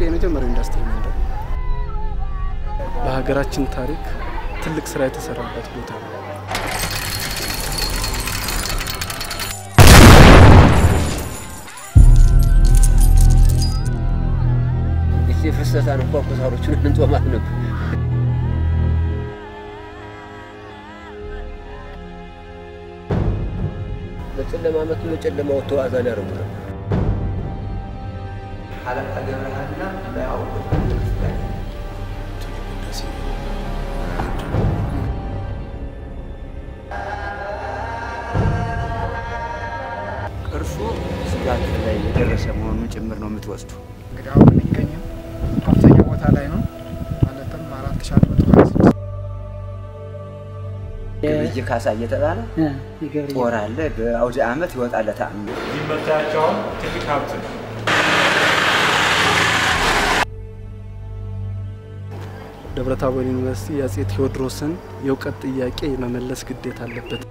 የመጀመሪያው ኢንዱስትሪ መንደር ነው። በሀገራችን ታሪክ ትልቅ ስራ የተሰራበት ቦታ ነው። እቺ ፍሰታን እንኳ ኩሳሮቹን እንጦማት ነበር። በጨለማ መት በጨለማ ወጥተው አዛን ነበር። አለቃ ገብረሃና ያው ቅርሱ ስጋት ላይ የደረሰ መሆኑን ጭምር ነው የምትወስዱ። እንግዲህ አሁን የሚገኘው ከፍተኛ ቦታ ላይ ነው። ማለትም አራት ሺ አንድ መቶ ሀያ ስድስት ግብይ ካሳ እየተባለ ጦር አለ። በአውደ ዓመት ይወጣለታል። ሊመታቸውን ትልቅ ሀብት ነው። ደብረታቦር ዩኒቨርሲቲ የአጼ ቴዎድሮስን የእውቀት ጥያቄ የመመለስ ግዴታ አለበት።